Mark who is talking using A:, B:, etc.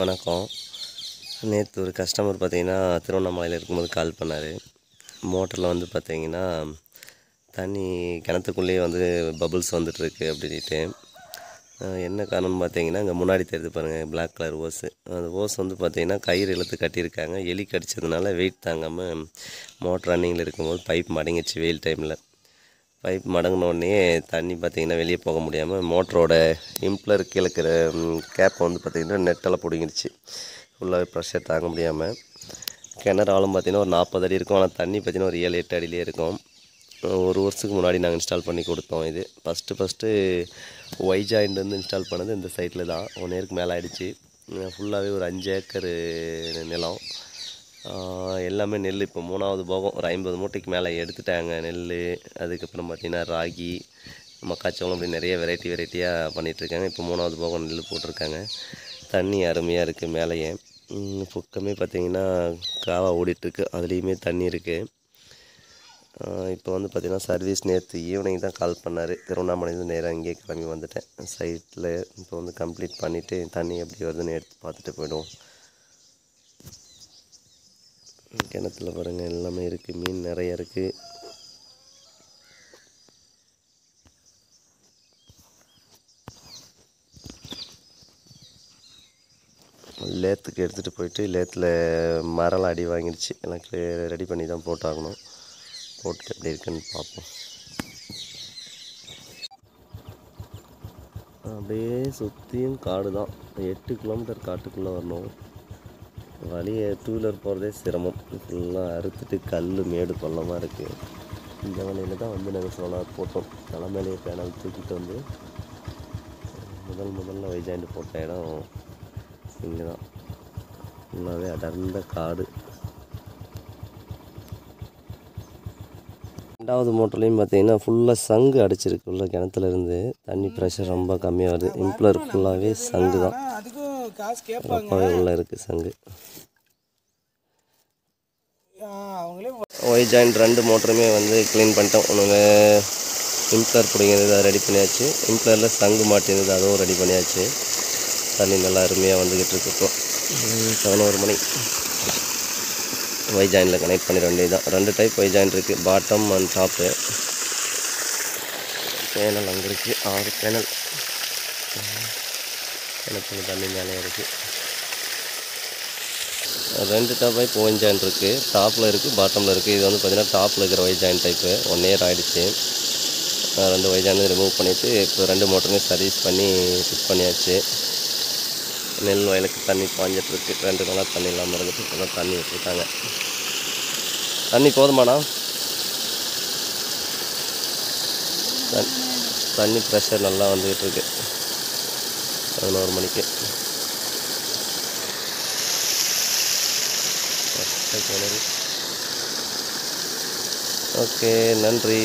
A: வணக்கம். நேற்று ஒரு கஸ்டமர் பார்த்தீங்கன்னா திருவண்ணாமலையில் இருக்கும்போது கால் பண்ணார். மோட்டரில் வந்து பார்த்தீங்கன்னா தண்ணி கிணத்துக்குள்ளேயே வந்து பபுள்ஸ் வந்துட்டுருக்கு அப்படின்ட்டு என்ன காரணம்னு பார்த்தீங்கன்னா இங்கே முன்னாடி தெரிஞ்சு பாருங்கள் பிளாக் கலர் ஓஸு அந்த ஓஸ் வந்து பார்த்தீங்கன்னா கயிறு இழுத்து கட்டியிருக்காங்க. எலி கடிச்சதுனால வெயிட் தாங்காமல் மோட்டர் ரன்னிங்கில் இருக்கும்போது பைப் மடங்கிச்சு வெயில் டைமில் பைப் மடங்கின உடனே தண்ணி பார்த்தீங்கன்னா வெளியே போக முடியாமல் மோட்டரோட இம்ப்ளர் கீழே இருக்கிற கேப் வந்து பார்த்திங்கன்னா நெட்டெல்லாம் பிடுங்கிடுச்சு. ஃபுல்லாகவே ப்ரெஷர் தாங்க முடியாமல் கிணறு ஆழம் பார்த்தீங்கன்னா ஒரு நாற்பது அடி இருக்கும். ஆனால் தண்ணி பார்த்தீங்கன்னா ஒரு ஏழு எட்டு அடியிலே இருக்கும். ஒரு வருஷத்துக்கு முன்னாடி நாங்கள் இன்ஸ்டால் பண்ணி கொடுத்தோம் இது. ஃபஸ்ட்டு ஃபஸ்ட்டு ஒய் ஜாயிண்ட் வந்து இன்ஸ்டால் பண்ணது இந்த சைட்டில் தான். ஒன் இயருக்கு மேலே ஆகிடுச்சு ஃபுல்லாகவே ஒரு அஞ்சு ஏக்கர் நிலம். எல்லாமே நெல். இப்போ மூணாவது போகம். ஒரு ஐம்பது மூட்டைக்கு மேலே எடுத்துட்டாங்க நெல் அதுக்கப்புறம் பார்த்திங்கன்னா ராகி மக்காச்சோளம் அப்படி நிறைய வெரைட்டி வெரைட்டியாக பண்ணிகிட்ருக்காங்க இப்போ மூணாவது போகம் நெல் போட்டிருக்காங்க. தண்ணி அருமையாக இருக்குது மேலேயே. பக்கமே பார்த்திங்கன்னா காவா ஓடிட்டுருக்கு. அதுலேயுமே தண்ணி இருக்குது இப்போ வந்து பார்த்திங்கன்னா சர்வீஸ் நேற்று ஈவினிங் தான் கால் பண்ணார். திருவண்ணாமலையிலேருந்து நேராக இங்கேயே கிளம்பி வந்துட்டேன். சைட்டில் இப்போ வந்து கம்ப்ளீட் பண்ணிவிட்டு தண்ணி எப்படி வருதுன்னு எடுத்து பார்த்துட்டு போயிடுவோம். கிணத்துல பாருங்கள் எல்லாமே இருக்குது மீன் நிறைய இருக்குது லேத்துக்கு எடுத்துகிட்டு போயிட்டு லேத்தில் மரம்லாம் அடி வாங்கிடுச்சு. எனக்கு ரெடி பண்ணி தான் போட்டாகணும். போட்டுட்டு எப்படி இருக்குன்னு பார்ப்போம். அப்படியே சுற்றியும் காடு தான் எட்டு கிலோமீட்டர் காட்டுக்குள்ளே வரணும். வழியை டூ வீலர் போகிறதே சிரமம். ஃபுல்லாக அறுத்துட்டு கல் மேடு பள்ளமாக இருக்குது இந்த வழியில் தான் வந்து நாங்கள் சோலார் போட்டோம். தலைமையிலேயே பேனல் தூக்கிட்டு வந்து முதல் முதல்ல வைஜாயிண்ட் போட்ட இடம் இங்கே தான் ஃபுல்லாகவே அடர்ந்த காடு. ரெண்டாவது மோட்டர்லேயும் பார்த்தீங்கன்னா ஃபுல்லாக சங்கு அடிச்சிருக்கு. உள்ள கிணத்துலேருந்து தண்ணி ப்ரெஷர் ரொம்ப கம்மியாக வருது இம்ப்ளர் ஃபுல்லாகவே சங்கு தான்
B: காசு கேட்பாங்க.
A: இருக்குது சங்கு. ஒய் ஜாயிண்ட் ரெண்டு மோட்டருமே வந்து க்ளீன் பண்ணிட்டோம். ஒன்று இம்ப்ளர் பிடிங்கிறது அதை ரெடி பண்ணியாச்சு. இம்ப்ளரில் சங்கு மாட்டிருந்தது அதுவும் ரெடி பண்ணியாச்சு. தண்ணி நல்லா அருமையாக வந்துக்கிட்டு இருக்கு இப்போ. ம், பதினோரு மணி. ஒய் ஜாயிண்டில் கனெக்ட் பண்ணிட வேண்டியது தான். ரெண்டு டைப் ஒய் ஜாயிண்ட் இருக்குது பாட்டம் அண்ட் டாப்பு பேனல் அங்கே இருக்குது ஆறு பேனல் கிணத்துல தண்ணி மேலே இருக்குது ரெண்டு டாப் இப்போ ஒயின் ஜாயின் இருக்குது டாப்பில் இருக்குது பாட்டமில் இருக்குது இது வந்து பார்த்திங்கன்னா டாப்பில் இருக்கிற Y join type one year ஆகிடுச்சு ரெண்டு ஒய் ஜாயின் ரிமூவ் பண்ணிவிட்டு இப்போ ரெண்டு மோட்டருமே சர்வீஸ் பண்ணி ஃபிட் பண்ணியாச்சு. நெல் வயலுக்கு தண்ணி பாஞ்சிட்ருக்கு ரெண்டு நாளாக தண்ணி இல்லாமல் இருந்துட்டு இப்போ தான் தண்ணி விட்டுருக்காங்க தண்ணி போதுமாண்ணா? தண்- தண்ணி ப்ரெஷர் நல்லா வந்துக்கிட்டு பதினோரு மணிக்கு கிணறு ஓகே நன்றி